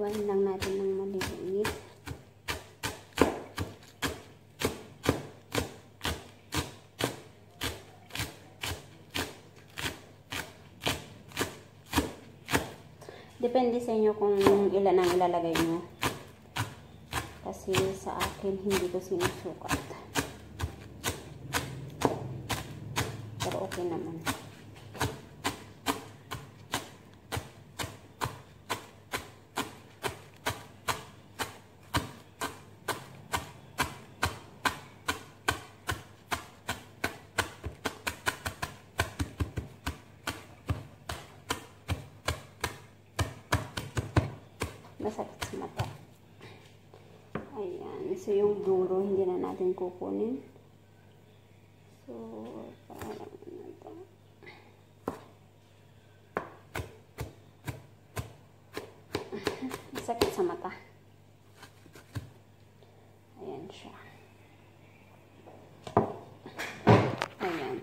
Hawain lang natin ng maliliit. Depende sa inyo kung ilan ang ilalagay nyo. Kasi sa akin, hindi ko sinusukat. Pero okay naman. Masakit sa mata. Ayan. So, yung dulo, hindi na natin kukunin. So, parang ano to. Masakit sa mata. Ayan siya. Ayan.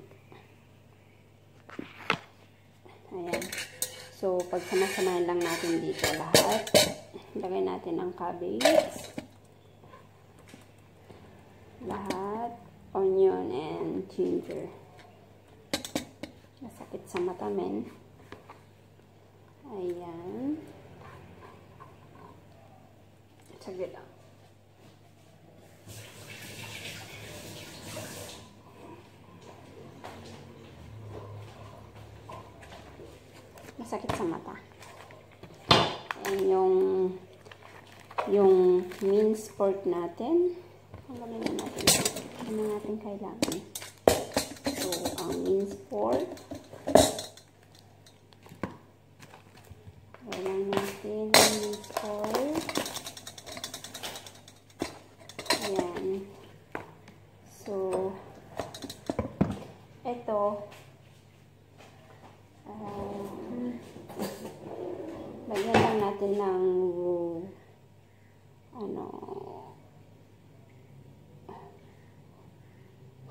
Ayan. So, pagsamasamahin lang natin dito lahat. Lagay natin ang cabbage. Lahat. Onion and ginger. Masakit sa mata, men. Ayan. Saglit lang. Masakit sa mata. Ayan yung yung minced pork natin. Hanggamin na natin. Ano natin kailangan. So, ang minced pork. Kailangan natin ang minced pork. Ayan. So, ito, um, lagyan lang natin ng ano,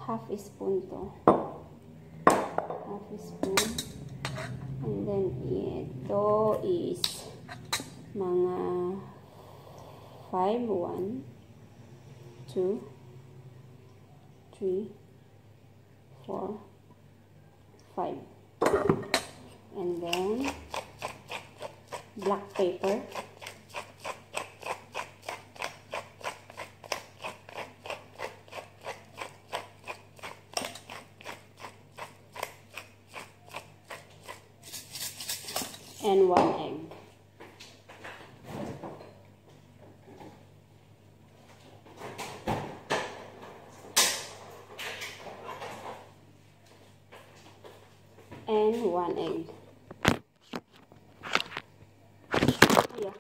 half spoon to. Half spoon. And then, ito is mga 5, 1, 2, 3, 4, 5. And then, black pepper. and one egg. And one egg. Yeah.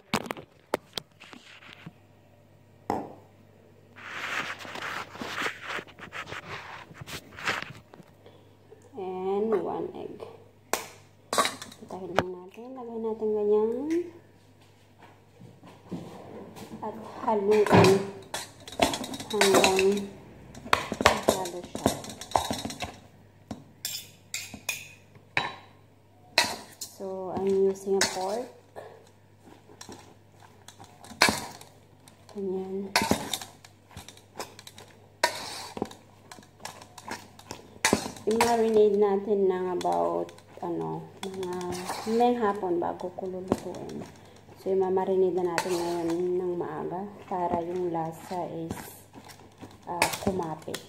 And one egg. Patahin lang natin. Lagay natin ganyan. At haluin hanggang So, I'm using a fork. Ganyan. I-marinate natin ng about ano, mga mamayang hapon bago kululutuin. So, i-marinate na natin ngayon ng maaga para yung lasa is uh, kumapit.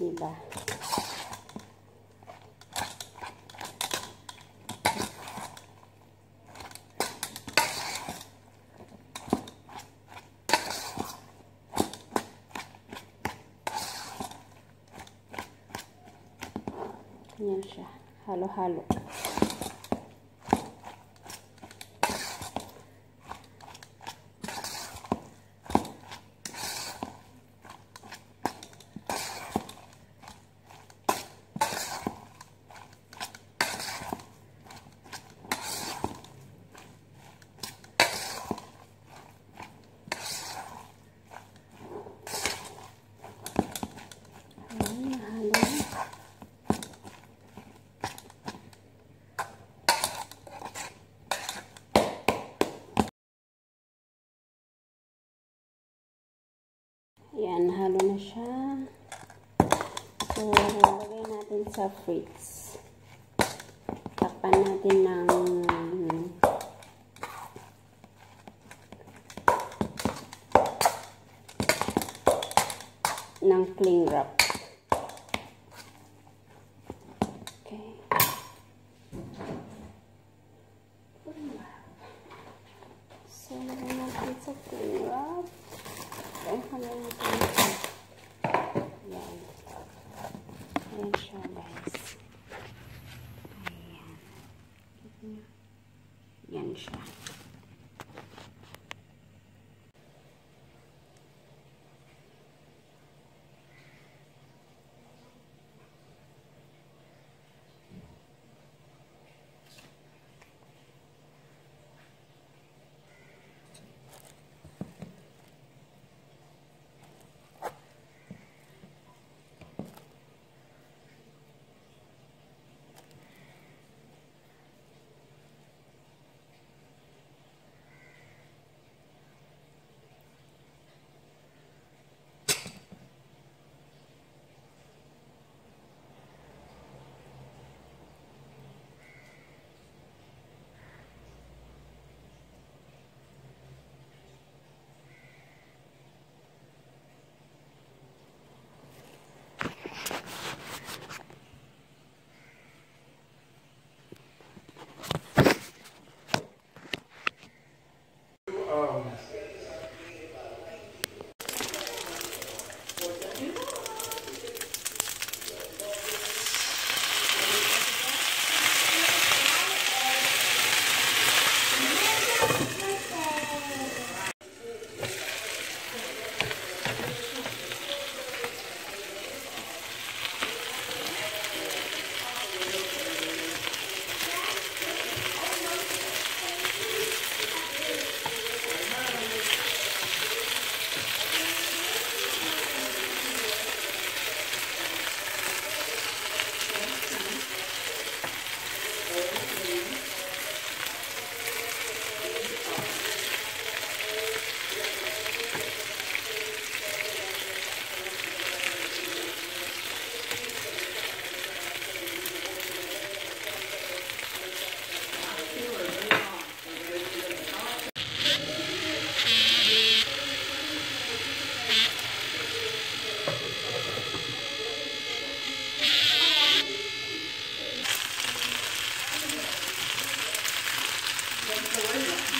Diba? Yan siya. Halo-halo. Ayan, halo. Yan, halo na siya. So, lagay natin sa fridge. Takpan natin ng ng cling wrap. Okay. So, lagay natin sa cling wrap. Ay, hanggang natin. Yan. Ayan siya, guys. Ayan. Yan siya. Um,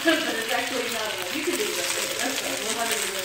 なんかね、最高になるの見ててくださ。なんか、今までの